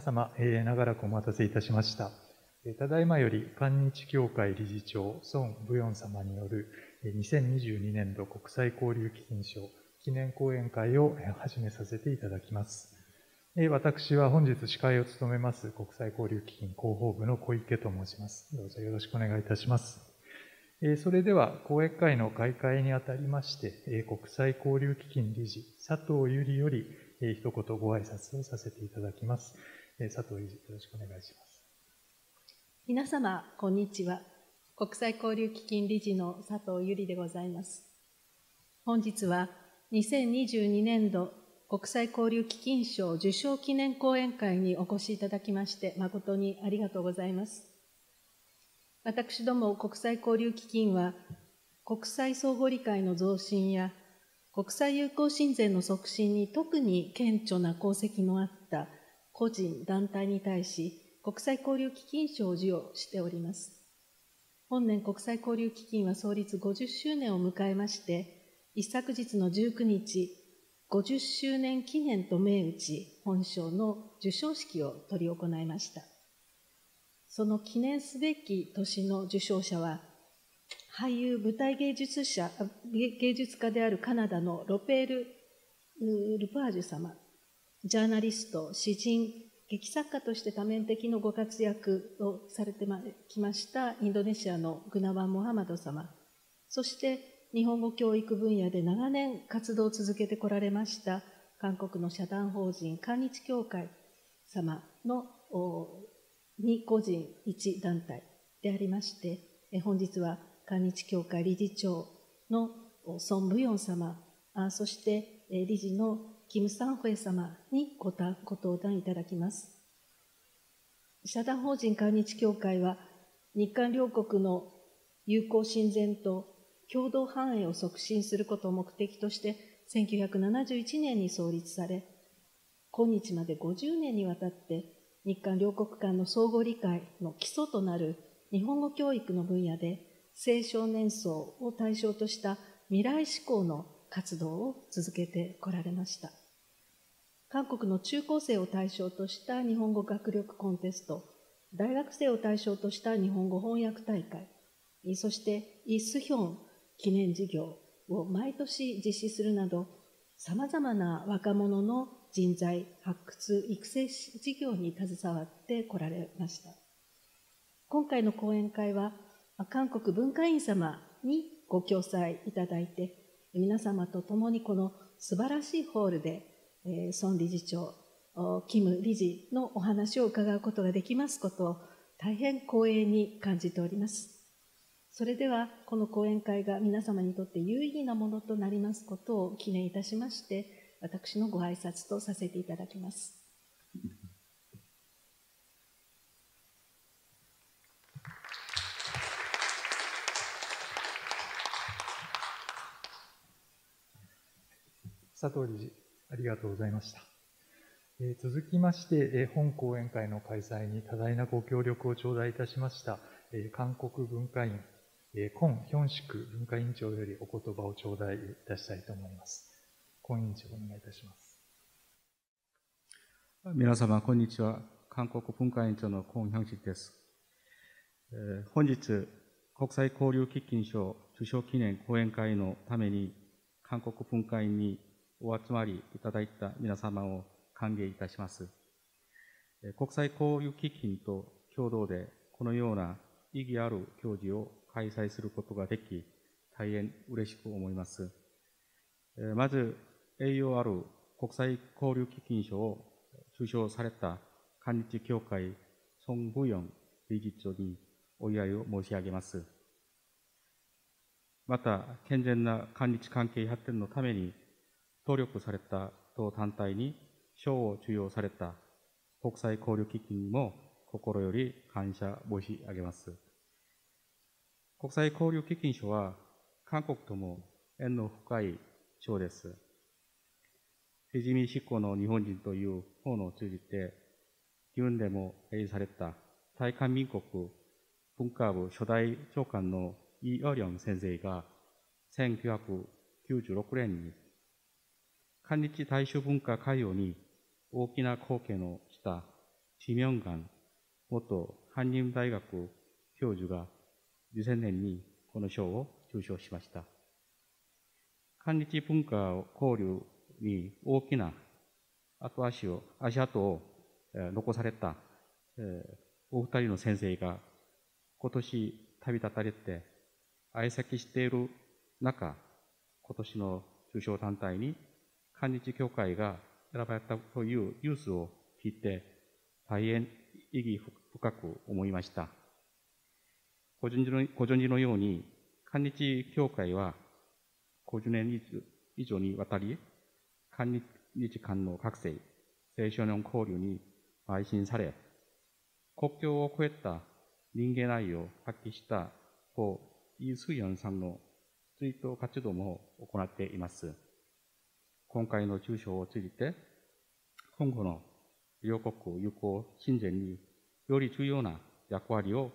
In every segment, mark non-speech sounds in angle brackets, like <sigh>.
様、えー、長らくお待たせいたしました。えただいまより、韓日協会理事長、孫武ヨン様によるえ2022年度国際交流基金賞記念講演会を始めさせていただきますえ。私は本日司会を務めます国際交流基金広報部の小池と申します。どうぞよろしくお願いいたします。えそれでは、講演会の開会にあたりましてえ、国際交流基金理事、佐藤由里より、一言ご挨拶をさせていただきます。佐藤理事、よろしくお願いします。皆様、こんにちは。国際交流基金理事の佐藤由里でございます。本日は、2022年度国際交流基金賞受賞記念講演会にお越しいただきまして、誠にありがとうございます。私ども国際交流基金は、国際相互理解の増進や、国際友好親善の促進に特に顕著な功績のあっ個人、団体に対し、国際交流基金賞を授与しております。本年国際交流基金は創立50周年を迎えまして、一昨日の19日、50周年記念と銘打ち、本賞の授賞式を執り行いました。その記念すべき年の受賞者は、俳優舞台芸術者、芸術家であるカナダのロペール・ルパージュ様、ジャーナリスト、詩人、劇作家として多面的のご活躍をされてきましたインドネシアのグナワン・モハマド様、そして日本語教育分野で長年活動を続けてこられました韓国の社団法人韓日協会様の2個人1団体でありまして、本日は韓日協会理事長の孫武ヨン様、そして理事のキム・サンホエ様にごご登壇いただきます。社団法人韓日協会は、日韓両国の友好親善と共同繁栄を促進することを目的として、1971年に創立され、今日まで50年にわたって日韓両国間の相互理解の基礎となる日本語教育の分野で青少年層を対象とした未来志向の活動を続けてこられました。韓国の中高生を対象とした日本語学力コンテスト、大学生を対象とした日本語翻訳大会、そしてイ・スヒョン記念事業を毎年実施するなど、様々な若者の人材発掘育成事業に携わってこられました。今回の講演会は、韓国文化院様にご共催いただいて、皆様と共にこの素晴らしいホールで、孫理事長、キム理事のお話を伺うことができますことを大変光栄に感じております。それでは、この講演会が皆様にとって有意義なものとなりますことを記念いたしまして、私のご挨拶とさせていただきます。佐藤理事、ありがとうございました。えー、続きまして、えー、本講演会の開催に多大なご協力を頂戴いたしました、えー、韓国文化院、えー、コン・ヒョンシク文化委員長よりお言葉を頂戴いたしたいと思います。コン委員長、お願いいたします。皆様、こんにちは。韓国文化委員長のコン・ヒョンシクです。えー、本日、国際交流基金賞受賞記念講演会のために、韓国文化院にお集まりいただいた皆様を歓迎いたします。国際交流基金と共同でこのような意義ある行事を開催することができ、大変嬉しく思います。まず、栄養ある国際交流基金賞を受賞された韓日協会宋武ヨ理事長にお祝いを申し上げます。また、健全な韓日関係発展のために努力された当団体に賞を授与された国際交流基金にも心より感謝申し上げます。国際交流基金賞は韓国とも縁の深い賞です。しじみ執行の日本人という本を通じて、日本でも営された大韓民国文化部初代長官のイ・ヨリョン先生が1996年に韓日大衆文化会議に大きな貢献をしたチミョンガン元韓人大学教授が2000年にこの賞を受賞しました。韓日文化交流に大きな後足を、足跡を残された、お二人の先生が今年旅立たれて愛席している中、今年の受賞団体に韓日協会が選ばれたというニュースを聞いて大変意義深く思いました。ご存知のご存知のように、韓日協会は50年以上にわたり、韓日間の学生、青少年交流に邁進され、国境を越えた人間愛を発揮した故イ・スヨンさんの追悼活動も行っています。今回の中賞を通じて、今後の両国友好親善により重要な役割を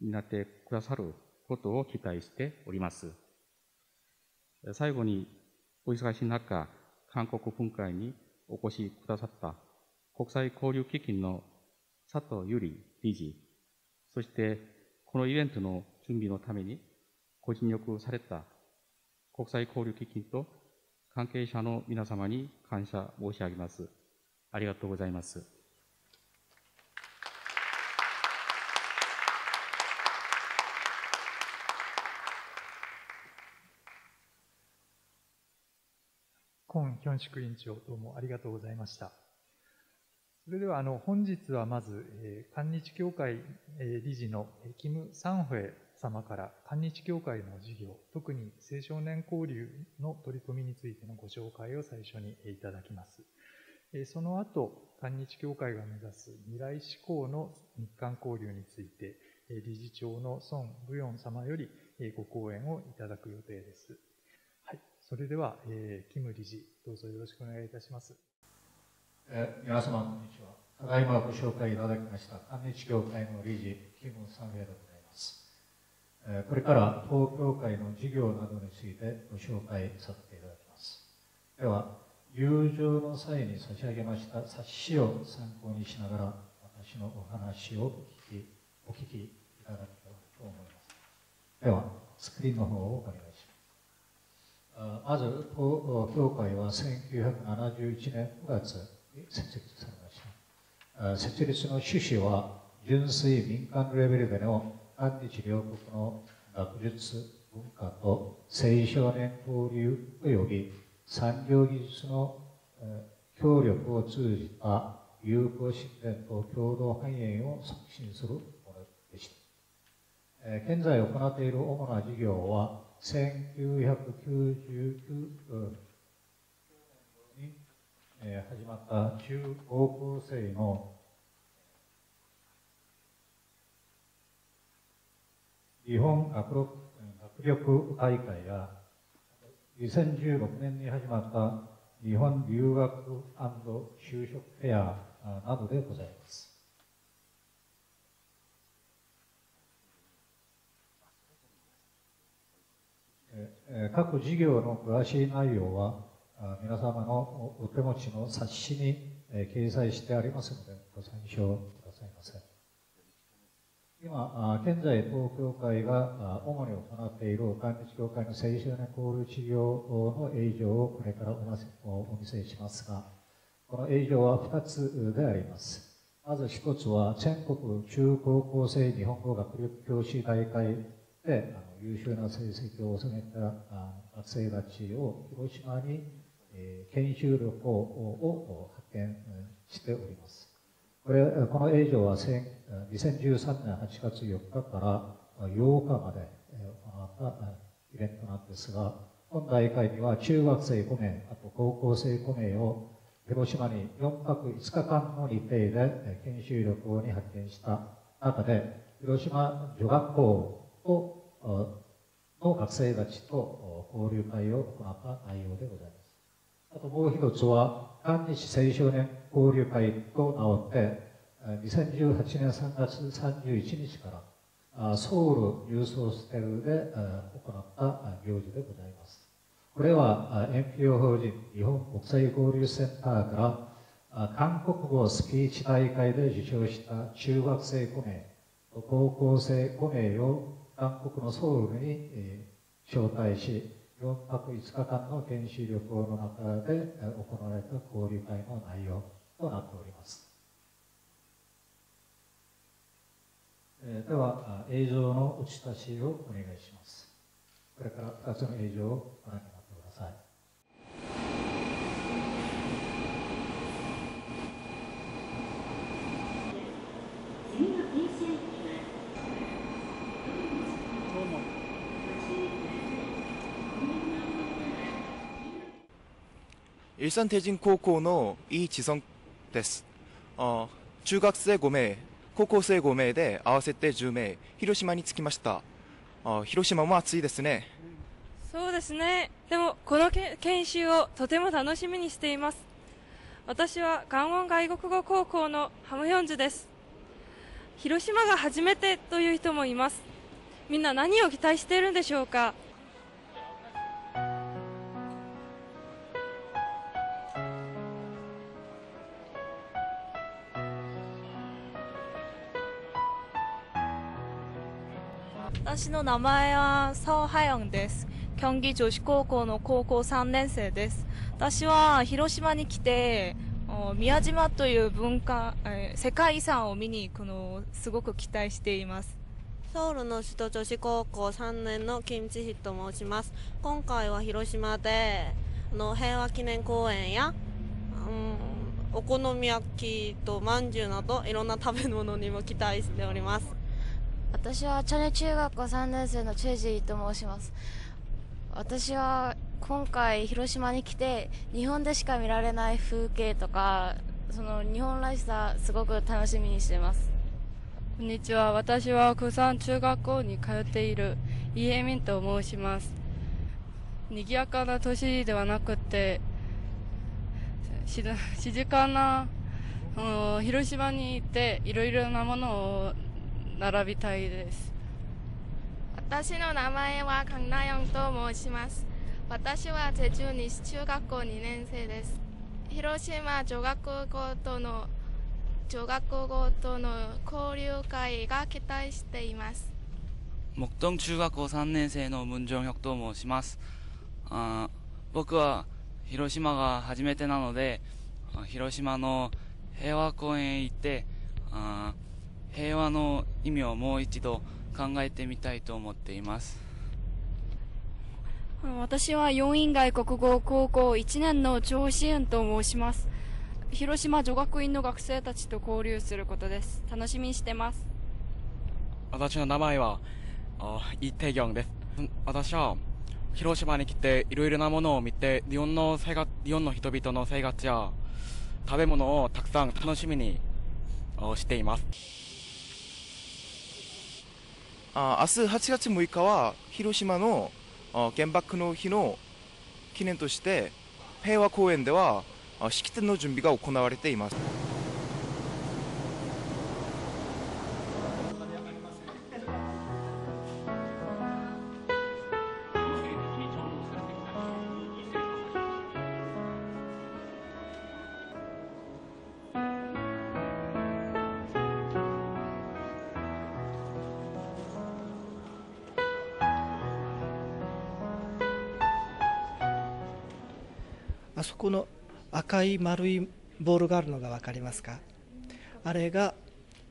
担ってくださることを期待しております。最後に、お忙しい中、韓国文会にお越しくださった国際交流基金の佐藤由里理事、そしてこのイベントの準備のためにご尽力された国際交流基金と関係者の皆様に感謝申し上げます。ありがとうございます。今ヒョンシク委員長、どうもありがとうございました。それでは、あの、本日はまず、えー、韓日協会、えー、理事のキム・サンホエ様から韓日協会の事業、特に青少年交流の取り組みについてのご紹介を最初にいただきます。その後、韓日協会が目指す未来志向の日韓交流について、理事長の孫武ヨン様よりご講演をいただく予定です。はい、それでは、えー、キム理事、どうぞよろしくお願いいたします。えー、皆様、こんにちは。ただいまご紹介いただきました、韓日協会の理事、キム・サンウェイでございます。これから東協会の事業などについてご紹介させていただきます。では、友情の際に差し上げました冊子を参考にしながら、私のお話をお聞きお聞きいただけたらと思います。では、スクリーンの方をお願いします。まず、当協会は1971年9月に設立されました。設立の趣旨は、純粋民間レベルでの韓日両国の学術、文化と青少年交流及び産業技術の協力を通じた友好親善と共同繁栄を促進するものでした。現在行っている主な事業は、1999年に始まった中高校生の日本学力大会や2016年に始まった日本留学就職フェアなどでございます。各事業の詳しい内容は、皆様のお手持ちの冊子に掲載してありますので、ご参照。今、現在、東京会が主に行っている韓日協会の青少年交流事業の営業をこれからお見せしますが、この営業は2つであります。まず1つは、全国中高校生日本語学力教師大会で優秀な成績を収めた学生たちを広島に、研修旅行を派遣しております。これこの営業は2013年8月4日から8日まで行ったイベントなんですが、本大会には中学生5名、あと高校生5名を広島に4泊5日間の日程で研修旅行に派遣した中で、広島女学校をの学生たちと交流会を行った内容でございます。あともう一つは、韓日青少年交流会と名って、2018年3月31日からソウル郵送ステルで行った行事でございます。これは NPO 法人日本国際交流センターから韓国語スピーチ大会で受賞した中学生5名と高校生5名を韓国のソウルに招待し、4泊5日間の研修旅行の中で行われた交流会の内容となっております。では、映像の打ち出しをお願いします。これから2つの映像をご覧になってください。일산대진고고노이지성 です。어中学生5名高校生5名で合わせて10名広島に着きました。あ広島も暑いですね。そうですね。でもこの研修をとても楽しみにしています。私は関音外国語高校のハムヒョンジュです。広島が初めてという人もいます。みんな何を期待しているんでしょうか？私の名前はソハヨンです。京畿女子高校の高校3年生です。私は広島に来て、宮島という文化、えー、世界遺産を見に行くのをすごく期待しています。ソウルの首都女子高校3年の金地ヒと申します。今回は広島で、あの平和記念公園や、うん、お好み焼きとまんじゅうなどいろんな食べ物にも期待しております。私はチャネ中学校3年生のチェジーと申します。私は今回広島に来て日本でしか見られない風景とかその日本らしさすごく楽しみにしてます。こんにちは。私は釜山中学校に通っているイエミンと申します。賑やかな都市ではなくて静かな広島に行っていろいろなものを並びたいです。私の名前はカンナヨンと申します。私はゼジュ西中学校2年生です。広島女学校との女学校との交流会が期待しています。木東中学校3年生の文正혁と申します。あ僕は広島が初めてなので広島の平和公園へ行ってあ平和の意味をもう一度考えてみたいと思っています。私は四院外国語高校1年の張志雲と申します。広島女学院の学生たちと交流することです。楽しみにしてます。私の名前はイ・テギョンです。私は広島に来ていろいろなものを見て日本の生活日本の人々の生活や食べ物をたくさん楽しみにしていますあ明日8月6日は広島の原爆の日の記念として平和公園では式典の準備が行われています。赤い丸いボールがあるのが分かりますか？あれが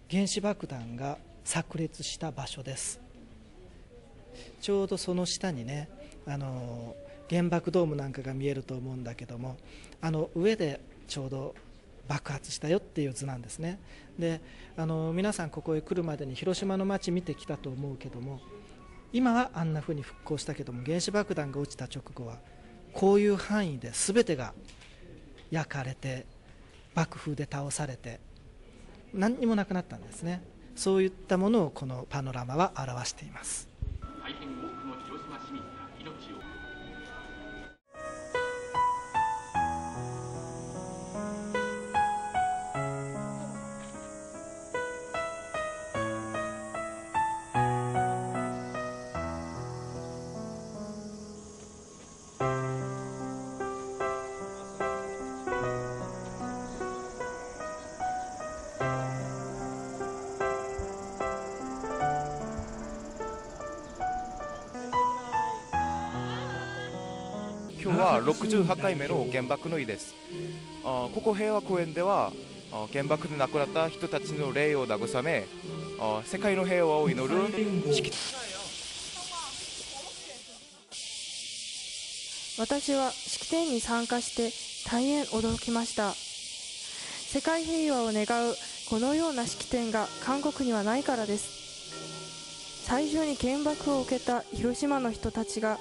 原子爆弾が炸裂した場所です。ちょうどその下にねあの原爆ドームなんかが見えると思うんだけどもあの上でちょうど爆発したよっていう図なんですね。であの皆さんここへ来るまでに広島の街見てきたと思うけども今はあんな風に復興したけども原子爆弾が落ちた直後はこういう範囲で全てが焼かれて爆風で倒されて何にもなくなったんですね。そういったものをこのパノラマは表しています。68回目の原爆の日です。あここ平和公園では原爆で亡くなった人たちの霊を慰めあ世界の平和を祈る。式私は式典に参加して大変驚きました。世界平和を願うこのような式典が韓国にはないからです。最初に原爆を受けた広島の人たちが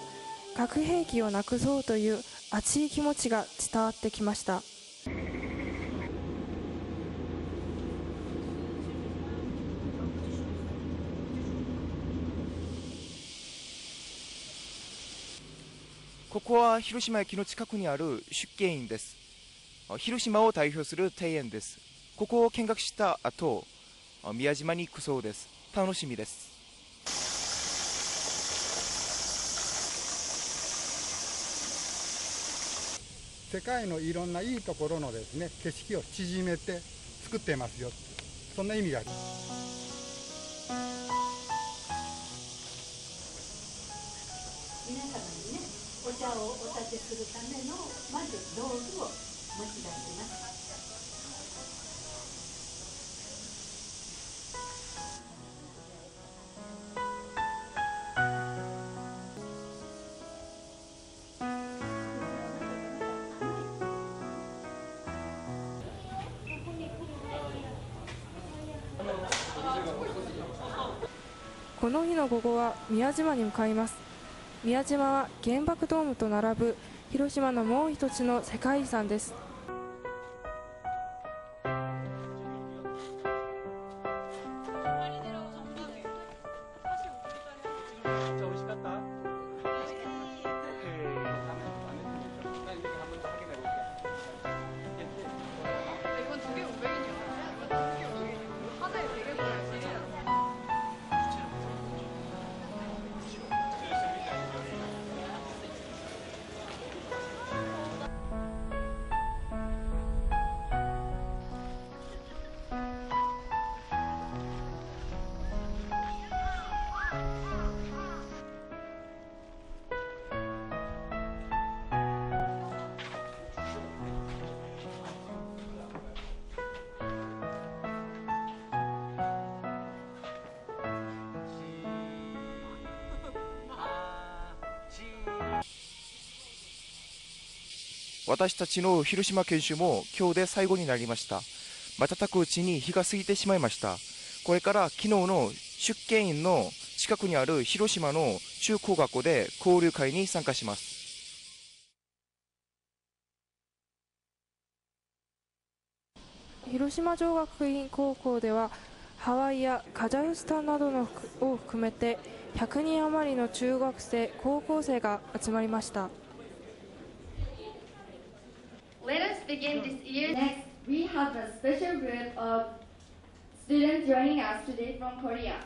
核兵器をなくそうという熱い気持ちが伝わってきました。ここは広島駅の近くにある出家院です。広島を代表する庭園です。ここを見学した後宮島に行くそうです。楽しみです。世界のいろんないいところのですね景色を縮めて作ってますよそんな意味があります。皆様にねお茶をお立てするためのまず道具を持ち出します。この日の午後は宮島に向かいます。宮島は原爆ドームと並ぶ広島のもう一つの世界遺産です。私たちの広島研修も今日で最後になりました。瞬くうちに日が過ぎてしまいました。これから昨日の出家院の近くにある広島の中高学校で交流会に参加します。広島女学院高校ではハワイやカザフスタンなどのを含めて100人余りの中学生高校生が集まりました Let us begin this year. Next, we have a special group of students joining us today from Korea.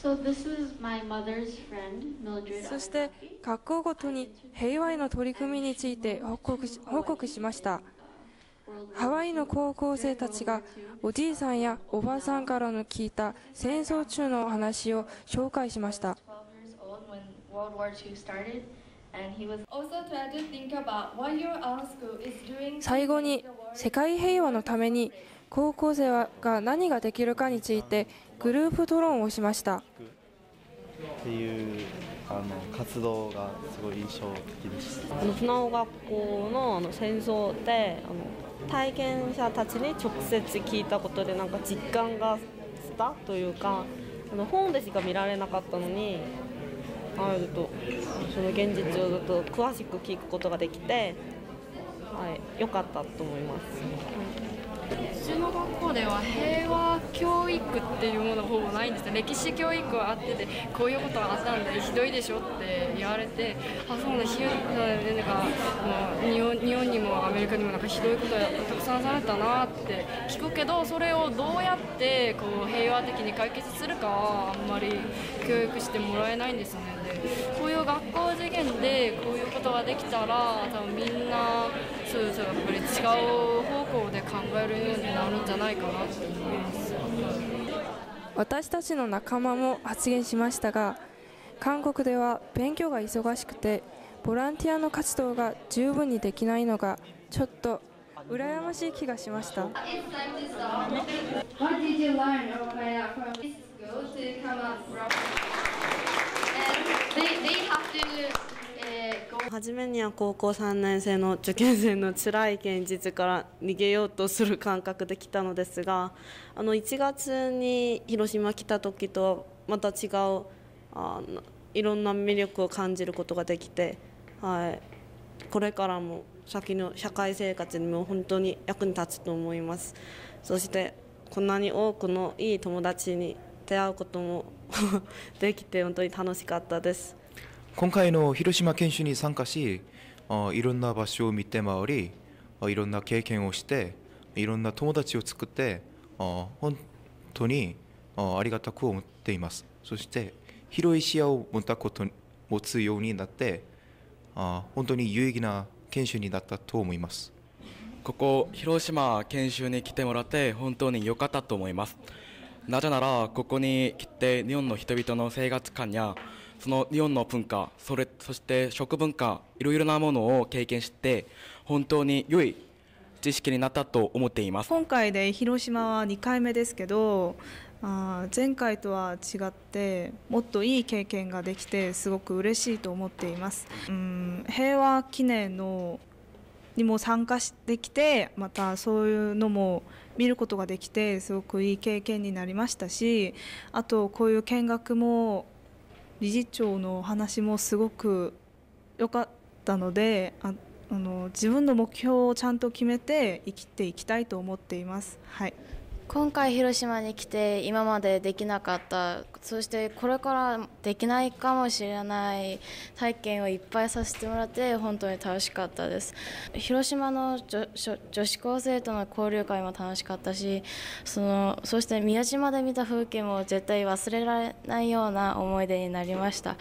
So this is my mother's friend, Mildred. そして学校ごとに平和への取り組みについて報告し報告しましたハワイの高校生たちがおじいさんやおばあさんからの聞いた戦争中の話を紹介しました World War II started, and he was also trying to think about what your own school is doing. 最後に世界平和のために高校生が何ができるかについてグループ討論をしましたっていうあの活動がすごい印象的でしたあの船尾学校のあの戦争であの体験者たちに直接聞いたことでなんか実感がしたというかあの本でしか見られなかったのにあるとその現実をずっと詳しく聞くことができて、はい、良かったと思います。うちの学校では平和教育っていうものほぼないんですよ。歴史教育はあっててこういうことがあったんでひどいでしょって言われてあそうなんだ。ひなんかもう日本日本にもアメリカにもなんかひどいことがたくさんされたなって聞くけどそれをどうやってこう平和的に解決するかはあんまり教育してもらえないんですね。こういう学校次元でこういうことができたら多分みんなそうそうやっぱり違う方向で考えるようになるんじゃないかなと思います。私たちの仲間も発言しましたが韓国では勉強が忙しくてボランティアの活動が十分にできないのがちょっと羨ましい気がしました。What did you learn? 初めには高校3年生の受験生の辛い現実から逃げようとする感覚で来たのですがあの1月に広島来た時とまた違うあのいろんな魅力を感じることができて、はい、これからも先の社会生活にも本当に役に立つと思います。そしてこんなに多くのいい友達に出会うことも <laughs> できて本当に楽しかったです。今回の広島研修に参加しあいろんな場所を見て回りあいろんな経験をしていろんな友達を作ってあ本当にあありがたく思っています。そして広い視野を持ったこと持つようになってあ本当に有意義な研修になったと思います。ここ広島研修に来てもらって本当に良かったと思いますなぜならここに来て日本の人々の生活観やその日本の文化それそして食文化いろいろなものを経験して本当に良い知識になったと思っています。今回で広島は2回目ですけどあ前回とは違ってもっといい経験ができてすごく嬉しいと思っています。うん平和記念のにも参加してきてまたそういうのも見ることができてすごくいい経験になりましたしあとこういう見学も理事長のお話もすごく良かったのでああの自分の目標をちゃんと決めて生きていきたいと思っています。はい今回広島に来て今までできなかった。そしてこれからできないかもしれない体験をいっぱいさせてもらって本当に楽しかったです。広島の女子高生との交流会も楽しかったしそのそして宮島で見た風景も絶対忘れられないような思い出になりました。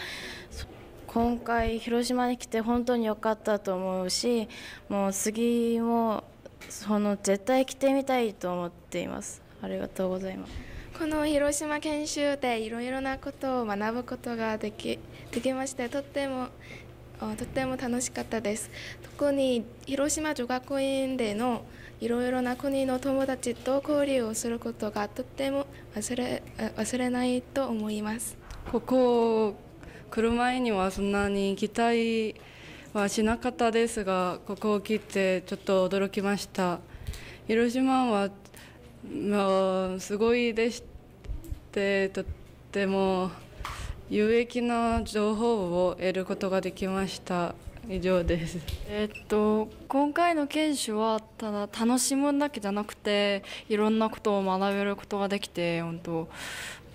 今回広島に来て本当に良かったと思うしもう次もその絶対来てみたいと思っています。ありがとうございます。この広島研修でいろいろなことを学ぶことができできましてとってもあとっても楽しかったです。特に広島女学院でのいろいろな国の友達と交流をすることがとっても忘れ忘れないと思います。ここ来る前にはそんなに期待はしなかったですがここを来てちょっと驚きました。広島は、まあ、すごいでしてとっても有益な情報を得ることができました。以上です。えっと今回の研修はただ楽しむだけじゃなくていろんなことを学べることができて本当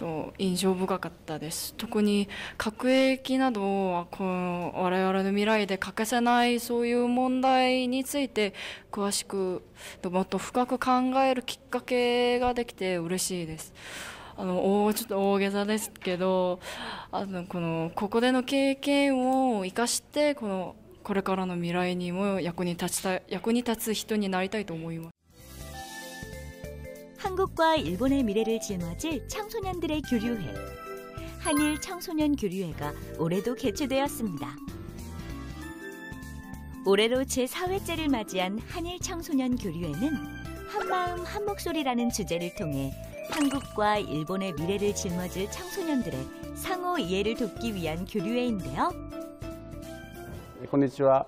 と印象深かったです特に核兵器などはこの我々の未来で欠かせないそういう問題について詳しくもっと深く考えるきっかけができて嬉しいです。あのちょっと大げさですけどあのこのここでの経験を生かしてこのこれからの未来にも役に立ちた役に立つ人になりたいと思います。 한국과 일본의 미래를 짊어질 청소년들의 교류회. 한일 청소년 교류회가 올해도 개최되었습니다. 올해로 제4회째를 맞이한 한일 청소년 교류회는 한마음 한목소리라는 주제를 통해 한국과 일본의 미래를 짊어질 청소년들의 상호 이해를 돕기 위한 교류회인데요. こんにちは。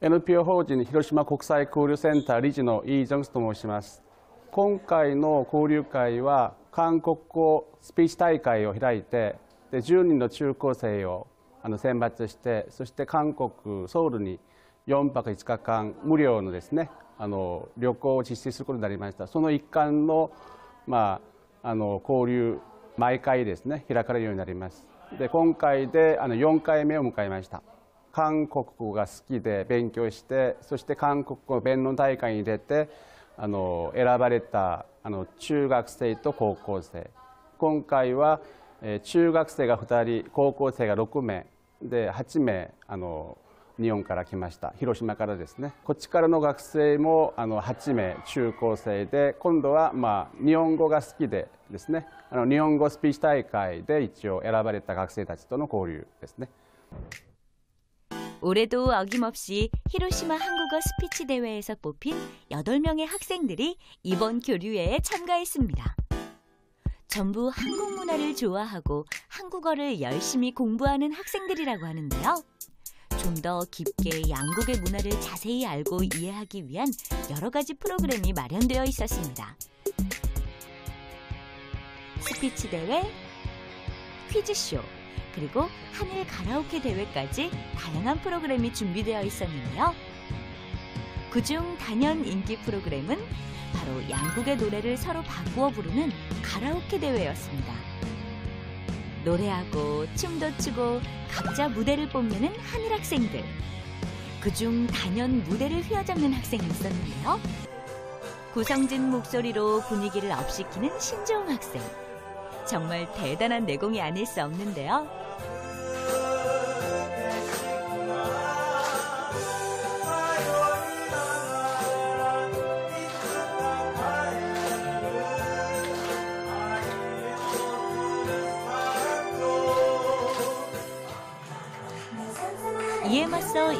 NPO 法人広島国際交流センター理事のイ・ジョンスと申します。 今回の交流会は韓国語スピーチ大会を開いてで10人の中高生をあの選抜してそして韓国ソウルに4泊5日間無料のですねあの旅行を実施することになりました。その一環の,、まあ、あの交流毎回ですね開かれるようになります。で今回であの4回目を迎えました。韓国語が好きで勉強してそして韓国語弁論大会に出てあの選ばれたあの中学生と高校生。今回は、え、中学生が2人高校生が6名。で8名あの日本から来ました。広島からですね。こっちからの学生もあの8名中高生で。今度はまあ日本語が好きでですね。あの日本語スピーチ大会で一応選ばれた学生たちとの交流ですね。 올해도 어김없이 히로시마 한국어 스피치 대회에서 뽑힌 8명의 학생들이 이번 교류회에 참가했습니다. 전부 한국 문화를 좋아하고 한국어를 열심히 공부하는 학생들이라고 하는데요. 좀 더 깊게 양국의 문화를 자세히 알고 이해하기 위한 여러 가지 프로그램이 마련되어 있었습니다. 스피치 대회, 퀴즈쇼, 그리고 하늘 가라오케 대회까지 다양한 프로그램이 준비되어 있었는데요. 그중 단연 인기 프로그램은 바로 양국의 노래를 서로 바꾸어 부르는 가라오케 대회였습니다. 노래하고 춤도 추고 각자 무대를 뽐내는 하늘 학생들. 그중 단연 무대를 휘어잡는 학생이 있었는데요. 구성진 목소리로 분위기를 업시키는 신종 학생. 정말 대단한 내공이 아닐 수 없는데요.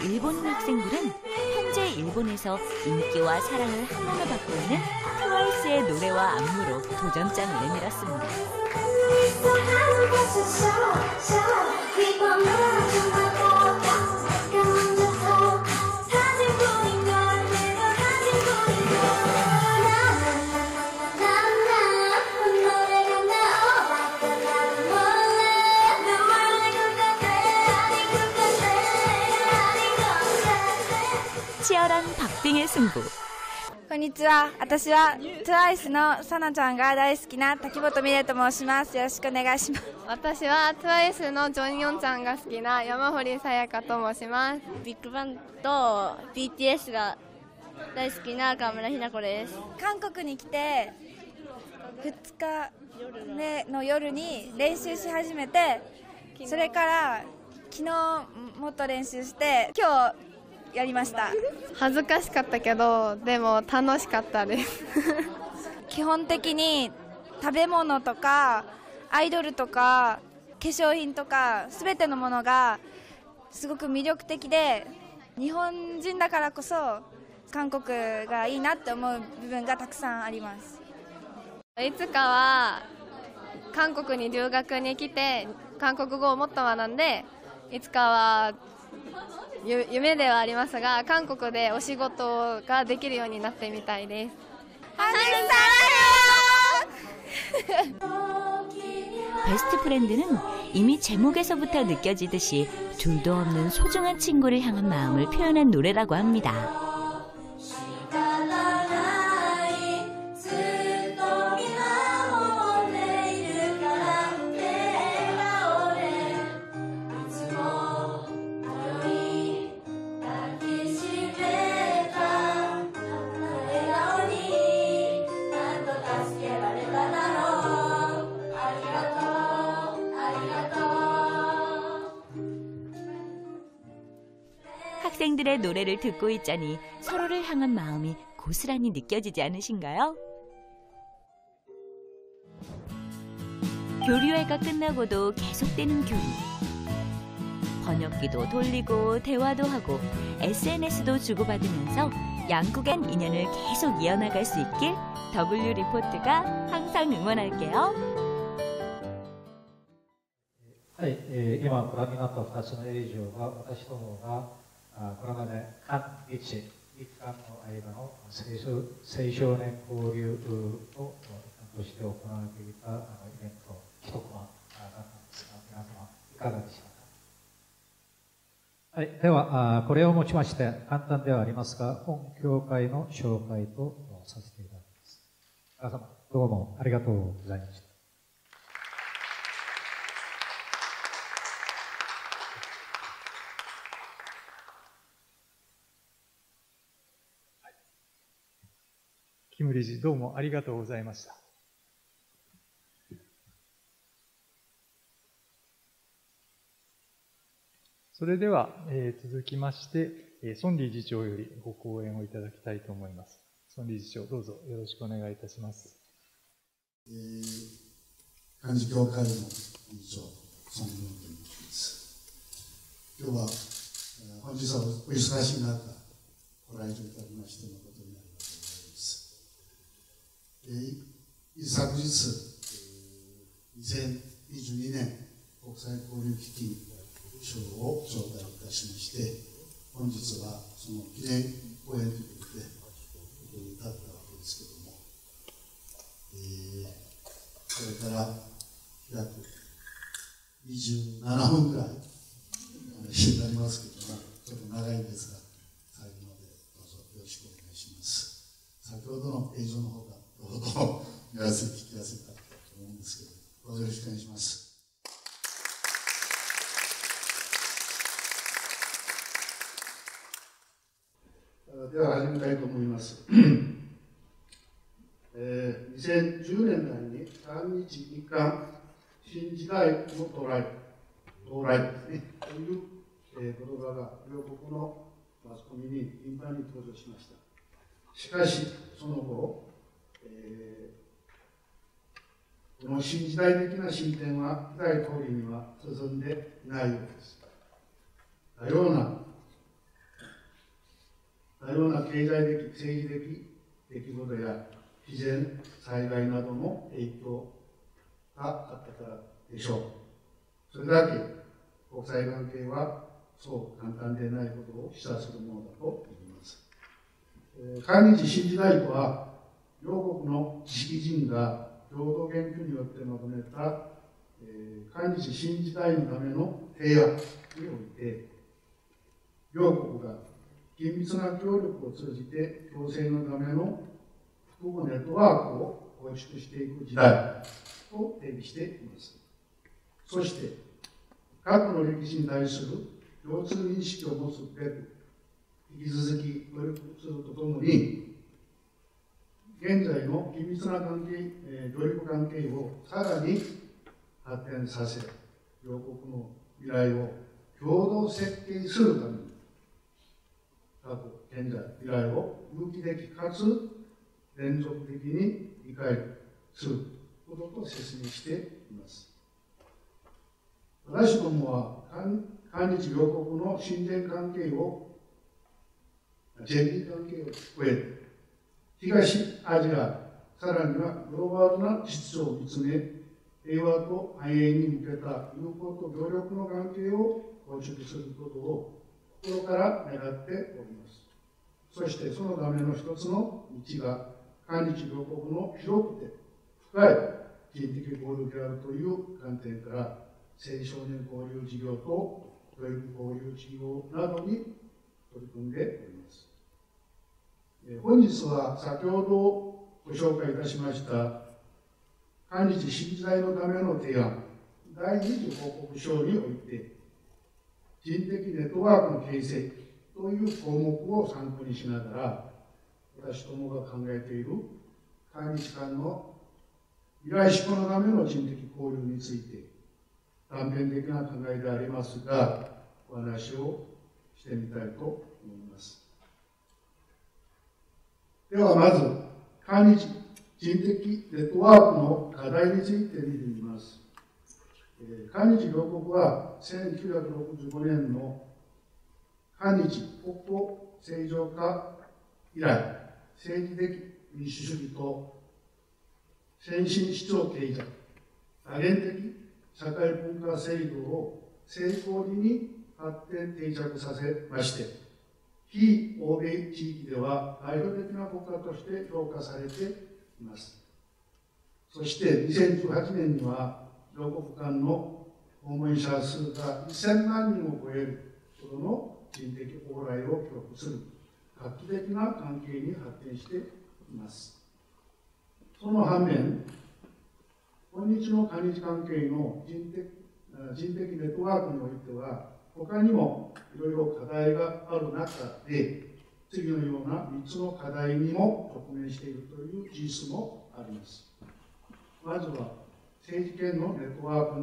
일본인 학생들은 현재 일본에서 인기와 사랑을 한 몸에 받고 있는 트와이스의 노래와 안무로 도전장을 내밀었습니다. 経新こんにちは。私は TWICE のさなちゃんが大好きな滝本美玲と申します。よろしくお願いします。私は TWICE のジョン・ヨンちゃんが好きな山堀さやかと申します。ビッグバンと BTS が大好きな川村ひな子です。韓国に来て2日目の夜に練習し始めてそれから昨日もっと練習して今日やりました。恥ずかしかったけど、でも楽しかったです。<laughs> 基本的に食べ物とかアイドルとか化粧品とか全てのものがすごく魅力的で日本人だからこそ韓国がいいなって思う部分がたくさんありますいつかは韓国に留学に来て韓国語をもっと学んでいつかはゆ夢ではありますが韓国でお仕事ができるようになってみたいです 베스트 프렌드는 이미 제목에서부터 느껴지듯이 둘도 없는 소중한 친구를 향한 마음을 표현한 노래라고 합니다. 학생들의 노래를 듣고 있자니 서로를 향한 마음이 고스란히 느껴지지 않으신가요? 교류회가 끝나고도 계속되는 교류. 번역기도 돌리고 대화도 하고 SNS도 주고받으면서 양국의 인연을 계속 이어나갈 수 있길 W 리포트가 항상 응원할게요. はい、えー今ご覧になった2つの映像が私どもがあ これまで韓日日韓の間の青少青少年交流を一環として行われていたあのイベント一コマだったんですが皆様いかがでしたかはい、ではこれをもちまして簡単ではありますが本協会の紹介とさせていただきます皆様どうもありがとうございました。キム理事、どうもありがとうございました。それでは、えー、続きまして、えー、孫理事長よりご講演をいただきたいと思います。孫理事長、どうぞよろしくお願いいたします。えー、幹事協会の理事長、孫理事です。今日は、えー、本日はお忙しい中、ご来場いただきまして誠にありがとうございます。えー、昨日、2022年国際交流基金賞を頂戴いたしまして、本日はその記念講演ということで、ここに立ったわけですけれども、えー、これから約27分ぐらい話になりますけども、ちょっと長いんですが、最後までどうぞよろしくお願いします。先ほどの映像の方がどうぞ見やすい、聞きやすいかと思うんですけど、よろしくお願いします。では始めたいと思います。えー、2010年代に韓日日韓新時代の到来、到来ですね、という、えー、言葉が両国のマスコミに頻繁に登場しました。しかし、その後、えー、この新時代的な進展は、期待通りには進んでいないようです。多様な多様な経済的、政治的出来事や自然災害などの影響があったからでしょう。それだけ国際関係はそう簡単でないことを示唆するものだと思います。えー、韓日新時代とは、両国の知識人が共同研究によってまとめた、えー、韓日新時代のための平和において、両国が緊密な協力を通じて共生のための複合ネットワークを構築していく時代と定義しています。そして、核の歴史に対する共通認識を持つべく、引き続き努力するとともに、現在の緊密な関係、えー、協力関係をさらに発展させ、両国の未来を共同設計するために、過去、現在、未来を有機的かつ連続的に理解することと説明しています。私どもは韓日両国の親善関係を、前日関係を超えて、東アジア、さらにはグローバルな秩序を見つめ、平和と繁栄に向けた友好と協力の関係を構築することを心から願っております。そしてそのための一つの道が、韓日両国の広くて深い人的交流であるという観点から、青少年交流事業と教育交流事業などに取り組んでおります。本日は先ほどご紹介いたしました、韓日新時代のための提案、第二次報告書において、人的ネットワークの形成という項目を参考にしながら、私どもが考えている韓日間の未来志向のための人的交流について、断片的な考えでありますが、お話をしてみたいと思います。ではまず、韓日人的ネットワークの課題について見てみます。韓日両国は1965年の韓日国交正常化以来、政治的民主主義と先進主張経済、多元的社会文化制度を成功に発展定着させまして、非欧米地域では代表的な国家として評価されています。そして2018年には両国間の訪問者数が1000万人を超えるほどの人的往来を記録する画期的な関係に発展しています。その反面、今日の韓日関係の人的人的ネットワークにおいては、他にもいろいろ課題がある中で、次のような3つの課題にも直面しているという事実もあります。まずは政治権のネットワーク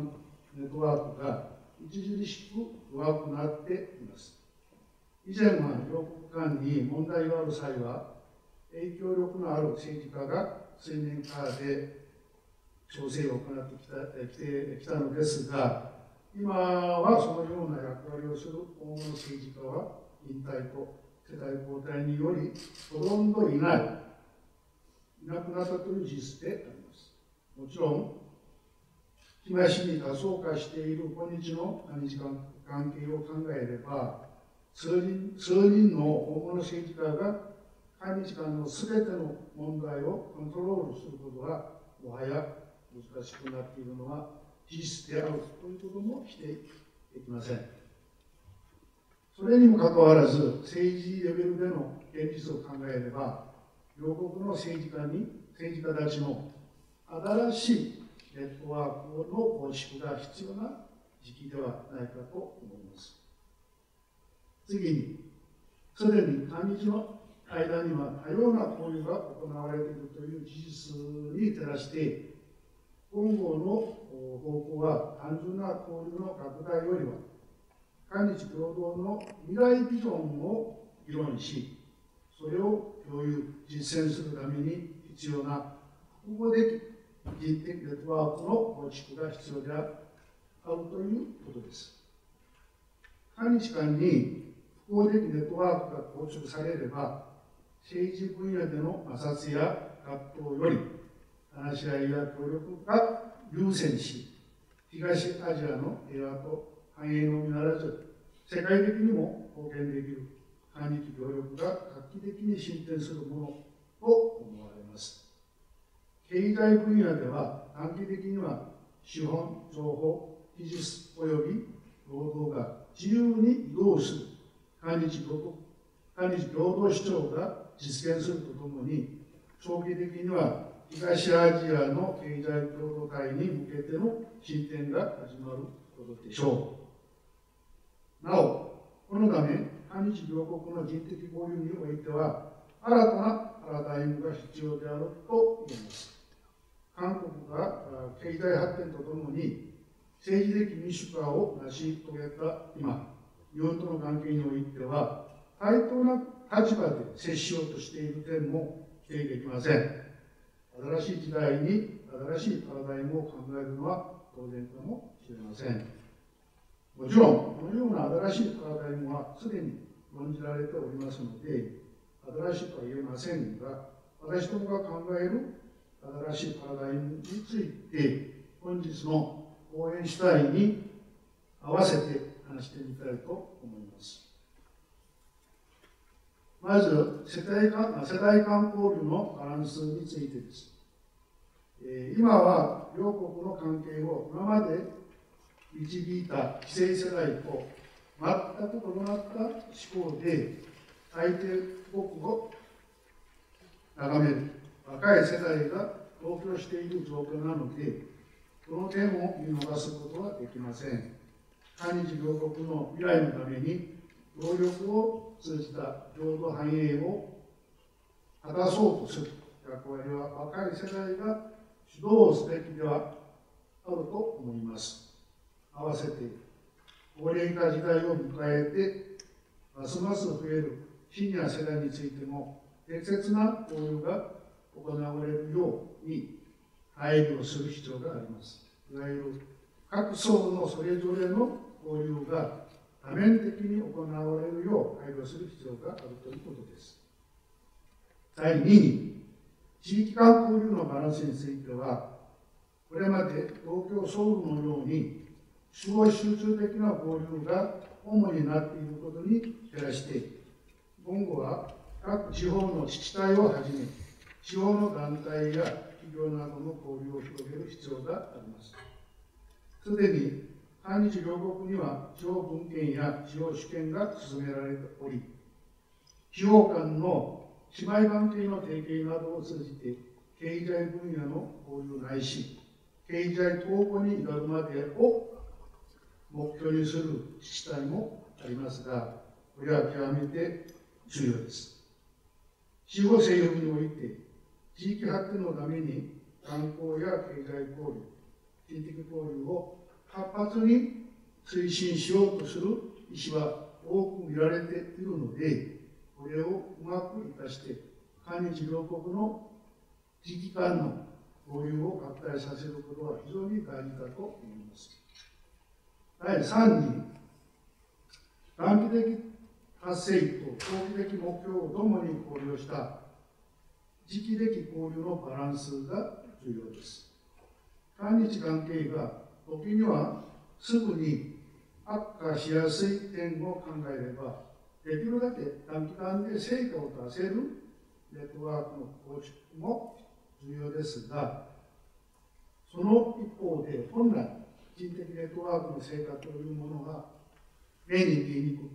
ネットワークが著しく弱くなっています。以前は両国間に問題がある際は、影響力のある政治家が水面下で調整を行ってきたきてきたのですが、今はそのような役割をする大物政治家は引退と世代交代によりほとんどいない、いなくなったという事実であります。もちろん、東に多層化している今日の何日間関係を考えれば、数人数人の大物政治家が韓日間のすべての問題をコントロールすることは、もはや難しくなっているのは事実であるということも否定できません。それにもかかわらず、政治レベルでの現実を考えれば、両国の政治家に、政治家たちの新しいネットワークの構築が必要な時期ではないかと思います。次に、すでに韓日の間には多様な交流が行われているという事実に照らして、今後の方向は単純な交流の拡大よりは、韓日共同の未来ビジョンを議論し、それを共有、実践するために必要な複合的人的ネットワークの構築が必要であるということです。韓日間に複合的ネットワークが構築されれば、政治分野での摩擦や葛藤より、話し合いや協力が優先し、東アジアの平和と繁栄のみならず、世界的にも貢献できる韓日協力が画期的に進展するものと思われます。経済分野では短期的には資本、情報、技術及び労働が自由に移動する韓日韓日共同主張が実現するとともに、長期的には東アジアの経済共同体に向けての進展が始まることでしょう。なお、このため、韓日両国の人的交流においては、新たなパラダイムが必要であると言えます。韓国が経済発展とともに政治的民主化を成し遂げた今、日本との関係においては、対等な立場で接しようとしている点も否定できません。新しい時代に新しいパラダイムを考えるのは当然かもしれません。もちろん、このような新しいパラダイムはすでに論じられておりますので、新しいとは言えませんが、私どもが考える新しいパラダイムについて、本日の講演主体に合わせて話してみたいと思います。まず世界間、世代間交流のバランスについてです。えー、今は両国の関係を今まで導いた既成世代と全く異なった思考で相手国を眺める若い世代が同居している状況なので、この点を見逃すことはできません。韓日両国の未来のために協力を通じた領土繁栄を果たそうとする役割は若い世代が主導すべきではあると思います。合わせて、高齢化時代を迎えて、ますます増えるシニア世代についても、適切な交流が行われるように配慮する必要があります。いわゆる各層のそれぞれの交流が多面的に行われるよう配慮する必要があるということです。第2に、地域間交流のバランスについては、これまで東京、ソウルのように、主語集中的な交流が主になっていることに照らして、今後は各地方の自治体をはじめ、地方の団体や企業などの交流を広げる必要があります。すでに韓日両国には地方文献や地方主権が進められており、地方間の姉妹関係の提携などを通じて、経済分野の交流ないし、経済統合に至るまでを目標にする自治体もありますが、これは極めて重要です。地方勢力において、地域発展のために観光や経済交流、地域交流を活発に推進しようとする意思は多く見られているので、これをうまく生かして、韓日両国の危機間の交流を拡大させることは非常に大事だと思います。第3に、短期的達成と長期的目標を共に考慮した時期的交流のバランスが重要です。韓日関係が時にはすぐに悪化しやすい点を考えれば、できるだけ短期間で成果を出せるネットワークの構築も重要ですが、その一方で本来人的ネットワークの成果というものが目に見えにくく、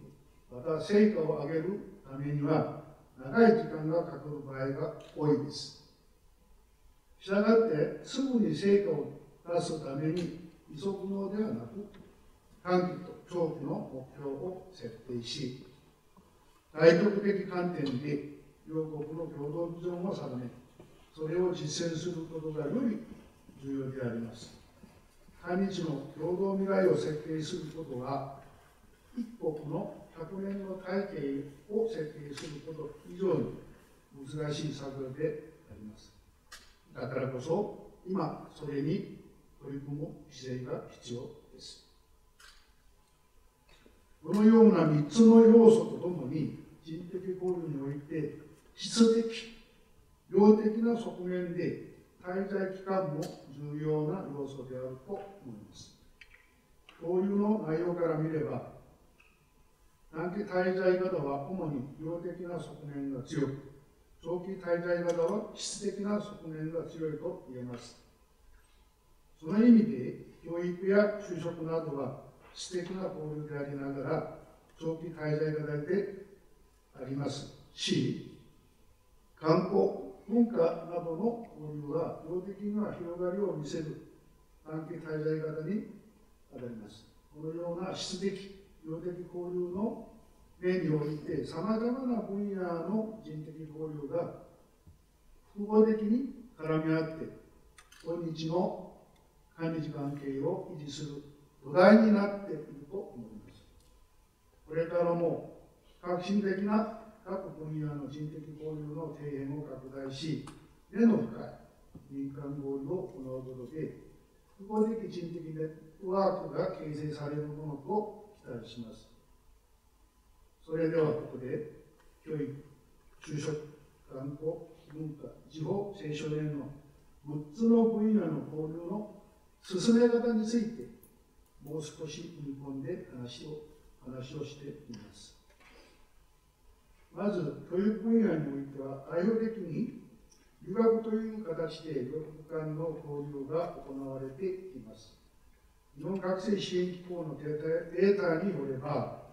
また成果を上げるためには長い時間がかかる場合が多いです。したがって、すぐに成果を出すために、利息のではなく、短期と長期の目標を設定し、大局的観点で両国の共同ビジョンを定め、それを実践することがより重要であります。韓日の共同未来を設計することは、一国の100年の体系を設計すること以上に難しい作業であります。だからこそ、今、それに取り組む姿勢が必要です。このような3つの要素とともに、人的交流において、質的、量的な側面で、滞在期間も重要な要素であると思います。交流の内容から見れば、短期滞在型は主に量的な側面が強く、長期滞在型は質的な側面が強いと言えます。その意味で、教育や就職などは質的な交流でありながら、長期滞在型でありますし、観光、文化などの交流は量的には広がりを見せる短期滞在型に当たります。このような質的量的交流の面において、さまざまな分野の人的交流が複合的に絡み合って、今日の韓日関係を維持する土台になっていると思います。これからも革新的な各分野の人的交流の底辺を拡大し、根の深い民間交流を行うことで、複合的人的ネットワークが形成されるものと期待します。それではここで、教育、就職、観光、文化、地方、青少年の6つの分野の交流の進め方について、もう少し踏み込んで話を話をしています。まず、教育分野においては、代表的に留学という形で両国間の交流が行われています。日本学生支援機構のデータによれば、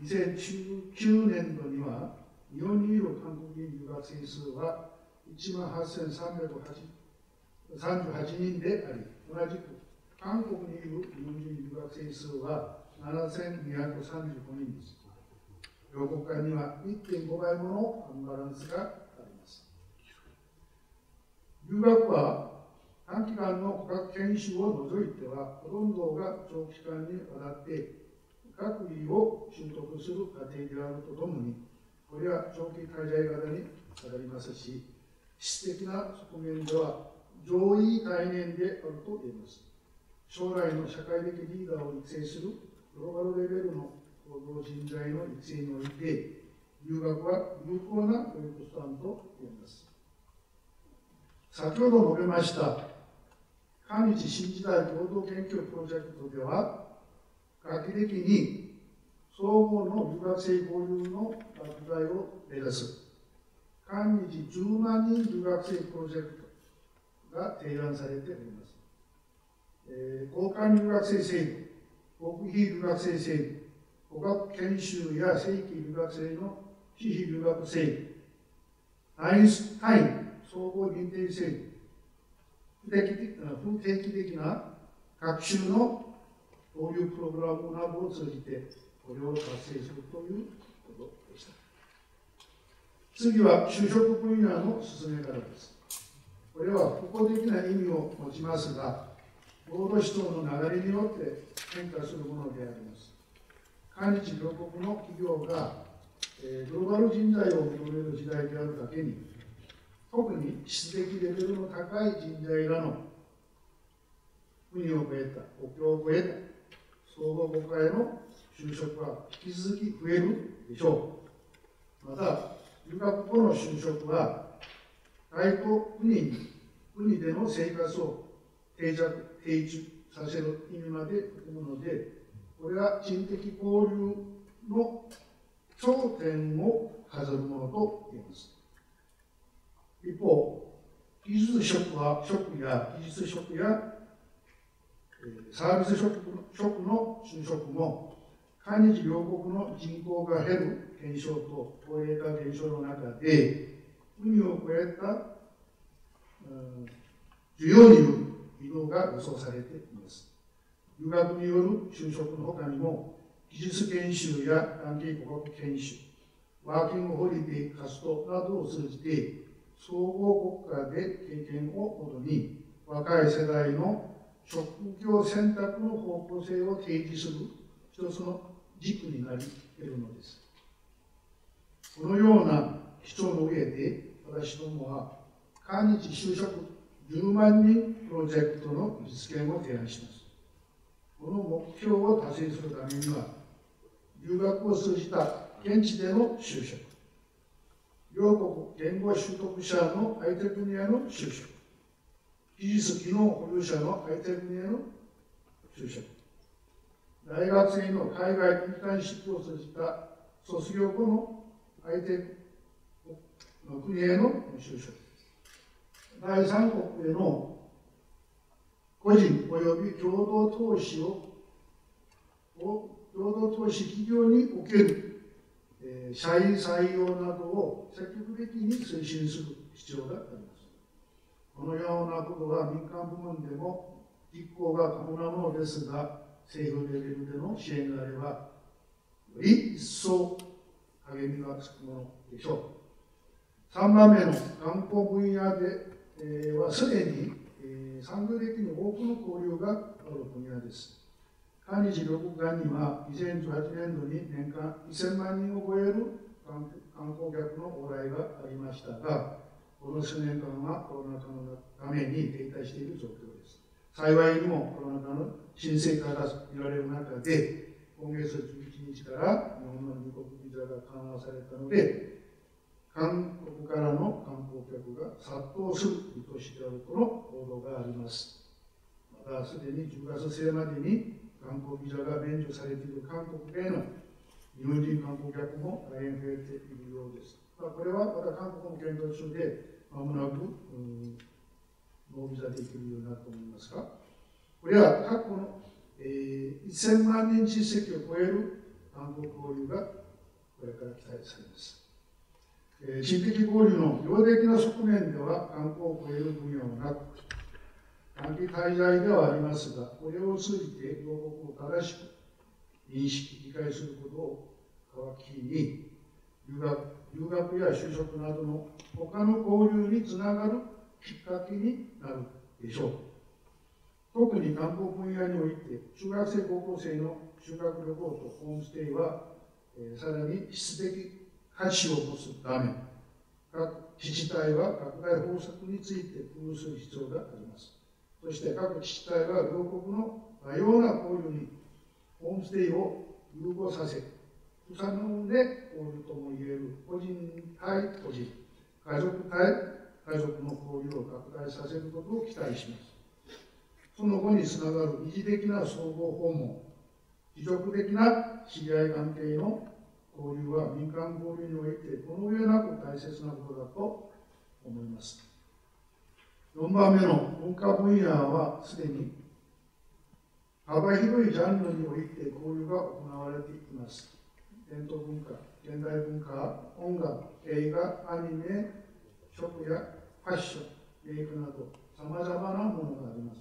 2019年度には、日本にいる韓国人留学生数は1万8338人であり、同じく韓国にいる日本人留学生数は7235人です。両国間には1.5倍ものアンバランスがあります。留学は短期間の語学研修を除いては、ほとんどが長期間にわたって学位を習得する過程であるとともに、これは長期滞在型に下がりますし、質的な側面では上位概念であると言えます。将来の社会的リーダーを育成するグローバルレベルの労働人材の育成において、留学は有効な教育手段と言えます。先ほど述べました韓日新時代共同研究プロジェクトでは、学期的に総合の留学生交流の拡大を目指す、韓日10万人留学生プロジェクトが提案されております。えー、交換留学生制度、国費留学生制度、語学研修や正規留学生の私費留学制度、単位総合認定制度、不定期的な学習の交流プログラムなどを通じて、これを達成するということでした。次は就職分野の進め方です。これは複合的な意味を持ちますが、労働市場の流れによって変化するものであります。韓日両国の企業が、えー、グローバル人材を求める時代であるだけに特に質的レベルの高い人材らの国を超えた国境を超えた総合国家への就職は引き続き増えるでしょう。また留学後の就職は外国に国での生活を定着定住させる意味まで含むのでこれは人的交流の頂点を飾るものと言えます。一方技術職は職や技術職やサービス職職の就職も韓日両国の人口が減る減少と高齢化減少の中で海を越えた、うん、需要による移動が予想されています留学による就職のほかにも技術研修や短期語学研修ワーキングホリデー活動などを通じて総合国家で経験をもとに若い世代の職業選択の方向性を提示する一つの軸になり得るのです。このような主張の上で私どもは韓日就職10万人プロジェクトの実現を提案します。この目標を達成するためには留学を通じた現地での就職両国言語習得者の相手国への就職技術技能保有者の相手国への就職大学生の海外インターンシップを通じた卒業後の相手の国への就職第三国への個人及び共同投資を共同投資企業における、えー、社員採用などを積極的に推進する必要があります。このようなことは民間部門でも実行が可能なものですが、政府レベルでの支援があれば、より一層励みがつくものでしょう。3番目の観光分野で、えー、はすでに、えー、産業的に多くの交流がある分野です。韓日両国間には2018年度に年間1000万人を超える観光客の往来がありましたが、この数年間はコロナ禍のために停滞している状況です。幸いにもコロナ禍の沈静化が見られる中で、今月11日から日本の入国ビザが緩和されたので、韓国からの観光客が殺到する見通しであるとの報道があります。また、すでに10月末までに観光ビザが免除されている韓国への日本人観光客も大変増えているようです。まあ、これはまだ韓国も検討中で、まもなく、うん、ノービザできるようになると思いますが、これは過去の、えー、1000万人実績を超える韓国交流がこれから期待されます。えー、人的交流の量的な側面では観光を超える分野はなく、短期滞在ではありますが、これを通じて両国を正しく認識、理解することを皮切りに、留学留学や就職などの他の交流につながるきっかけになるでしょう。特に観光分野において、中学生、高校生の修学旅行とホームステイは、えー、さらに質的価値を持つため、各自治体は拡大方策について工夫する必要があります。そして各自治体は両国の多様な交流にホームステイを融合させ、不可能で交流とも言える個人対個人、家族対家族の交流を拡大させることを期待します。その後につながる二次的な総合訪問、持続的な知り合い関係の交流は民間交流においてこの上なく大切なことだと思います。4番目の文化分野はすでに幅広いジャンルにおいて交流が行われています。伝統文化、現代文化、音楽、映画、アニメ、食やファッション、メイクなど、さまざまなものがあります。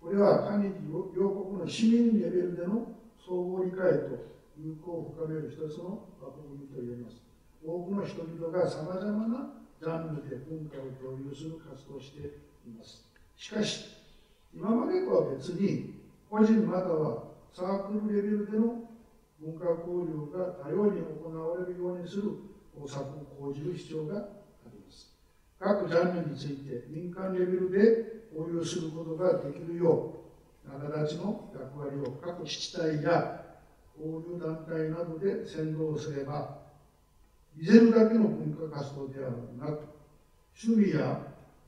これは、韓日両国の市民レベルでの相互理解と友好を深める一つの枠組みと言えます。多くの人々がさまざまなジャンルで文化を共有する活動をしています。しかし、今までとは別に、個人またはサークルレベルでの文化交流が多様に行われるようにする方策を講じる必要があります。各ジャンルについて民間レベルで交流することができるよう、仲立ちの役割を各自治体や交流団体などで先導すれば、見せるだけの文化活動ではなく、趣味や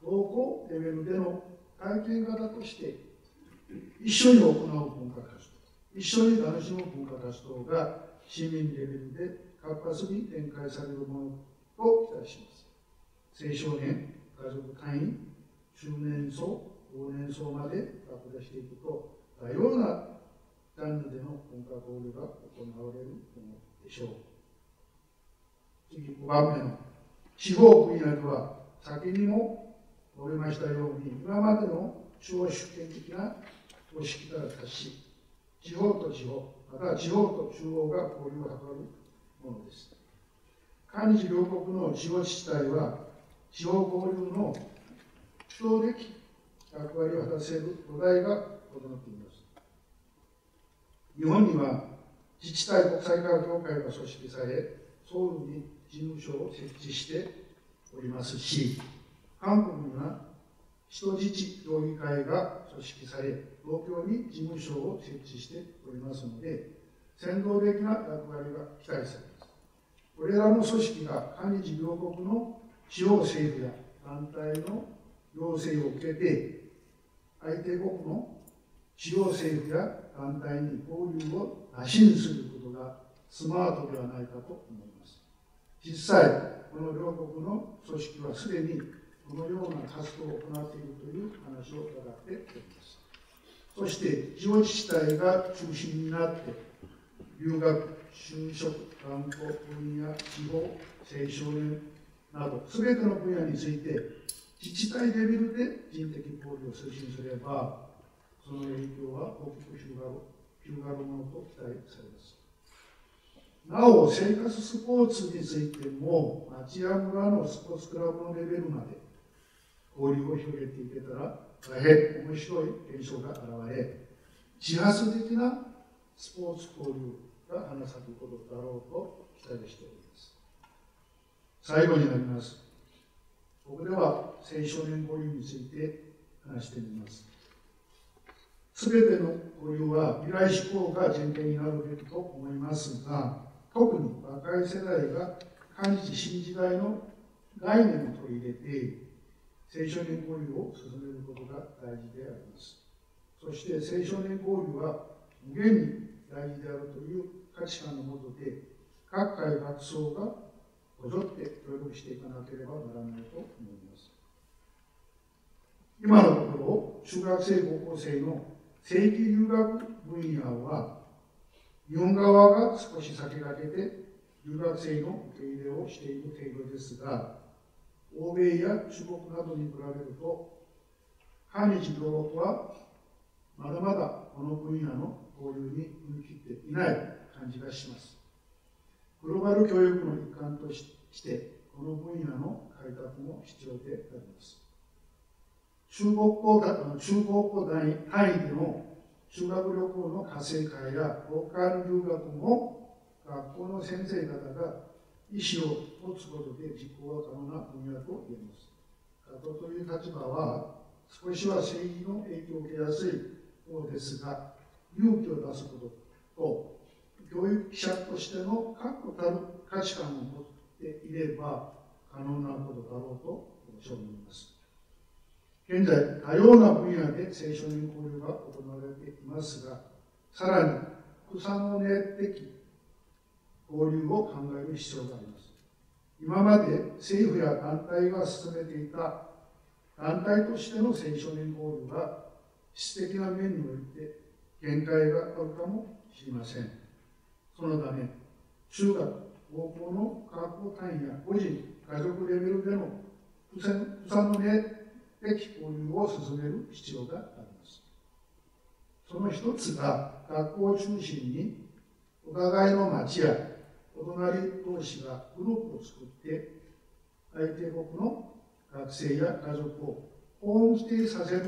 同行レベルでの体験型として一緒に行う文化活動、一緒に楽しむ文化活動が市民レベルで活発に展開されるものと期待します。青少年、家族単位、中年層、高年層まで拡大していくと、多様なジャンルでの文化交流が行われるものでしょう。次、5番目の地方分野では、先にも述べましたように、今までの中央主権的な方式から達し、地方と地方、また地方と中央が交流を図るものです。漢日両国の地方自治体は、地方交流の主導的役割を果たせる土台が整っています。日本には自治体国際化協会が組織され、ソウルに事務所を設置しておりますし、韓国には人自治協議会が組織され、東京に事務所を設置しておりますので、先導的な役割が期待されます。これらの組織が韓日両国の地方政府や団体の要請を受けて、相手国の地方政府や団体に交流を打診することがスマートではないかと思います。実際、この両国の組織はすでにこのような活動を行っているという話を伺っております。そして、地方自治体が中心になって、留学、就職、観光、分野、地方、青少年など、すべての分野について、自治体レベルで人的交流を推進すれば、その影響は大きく広がる広がるものと期待されます。なお、生活スポーツについても、町や村のスポーツクラブのレベルまで交流を広げていけたら、大変面白い現象が現れ、自発的なスポーツ交流が花咲くことだろうと期待しております。最後になります。ここでは青少年交流について話してみます。すべての交流は未来志向が前提になるべきと思いますが、特に若い世代が感じ新時代の概念を取り入れて、青少年交流を進めることが大事であります。そして青少年交流は無限に大事であるという価値観のもとで、各界学層がこぞって協力していかなければならないと思います。今のところ、中学生、高校生の正規留学分野は、日本側が少し先駆けて留学生の受け入れをしている程度ですが、欧米や中国などに比べると、韓日両国はまだまだこの分野の交流に踏み切っていない感じがします。グローバル教育の一環として、この分野の開拓も必要であります。中国校中国高校単位での修学旅行の活性化や交換留学も学校の先生方が意思を持つことで実行が可能な分野と言えます。学校という立場は少しは政治の影響を受けやすい方ですが、勇気を出すことと、教育者としての確固たる価値観を持っていれば可能なことだろうと私は思います。現在、多様な分野で青少年交流が行われていますが、さらに草の根的交流を考える必要があります。今まで政府や団体が進めていた団体としての青少年交流が質的な面において限界があるかもしれません。そのため、中学、高校の学校単位や個人、家族レベルでの草の根的交流を進める必要があります。その一つが学校を中心にお互いの町やお隣同士がグループを作って相手国の学生や家族をホームステイさせる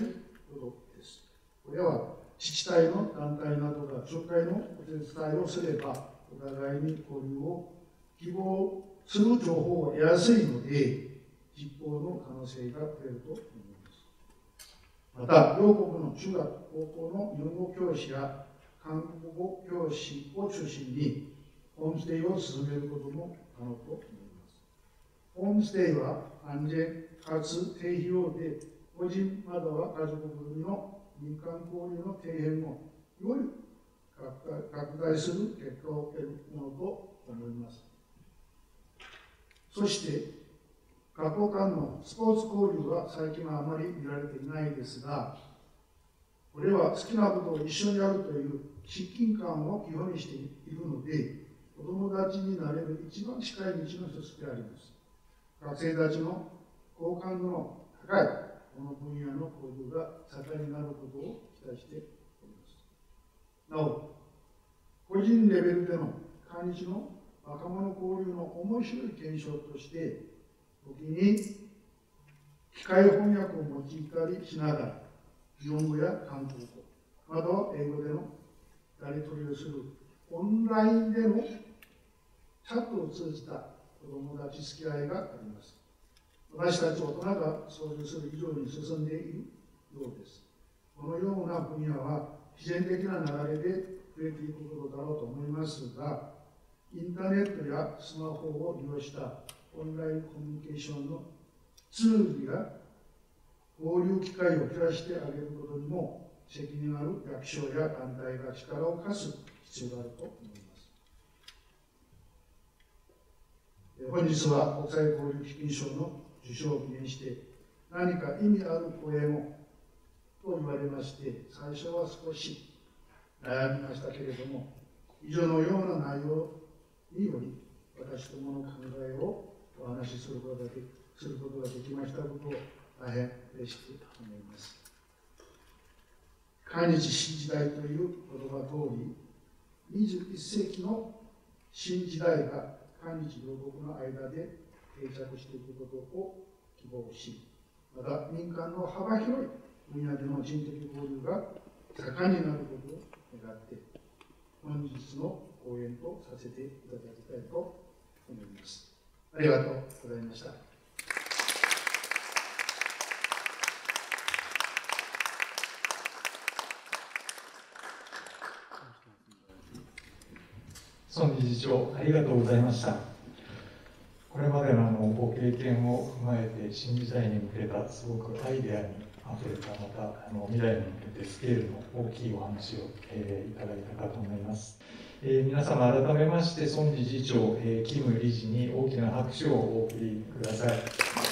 ことです。これは自治体の団体などが仲介のお手伝いをすれば、お互いに交流を希望する情報を得やすいので、実行の可能性が増えるとま。た、両国の中学、高校の日本語教師や韓国語教師を中心に、ホームステイを進めることも可能と思います。ホームステイは安全かつ低費用で、個人または家族組の民間交流の底辺もより拡大する結果を得るものと思います。そして、学校間のスポーツ交流は最近はあまり見られていないですが、これは好きなことを一緒にやるという親近感を基本にしているので、子供たちになれる一番近い道の一つであります。学生たちの好感度の高いこの分野の交流が盛んになることを期待しております。なお、個人レベルでの韓日の若者交流の面白い検証として、時に機械翻訳を用いたりしながら、日本語や韓国語、または英語でのやり取りをするオンラインでのチャットを通じた子供たち付き合いがあります。私たち大人が操縦する以上に進んでいるようです。このような分野は自然的な流れで増えていくことだろうと思いますが、インターネットやスマホを利用したオンラインコミュニケーションのツールや交流機会を増やしてあげることにも責任ある役所や団体が力を貸す必要があると思います。本日は国際交流基金賞の受賞を記念して何か意味ある声もと言われまして最初は少し悩みましたけれども以上のような内容により私どもの考えをお話しすることがですることができましたことを大変嬉しく思います。韓日新時代という言葉通り21世紀の新時代が韓日両国の間で定着していくことを希望し、また民間の幅広い分野での人的交流が盛んになることを願って、本日の講演とさせていただきたいと思います。ありがとうございました。孫理事長、ありがとうございました。これまでのあのご経験を踏まえて新時代に向けたすごくアイデアにあふれたまたあの未来に向けてスケールの大きいお話を、えー、いただいたかと思います、えー、皆様改めまして孫理事長、えー、キム理事に大きな拍手をお送りください。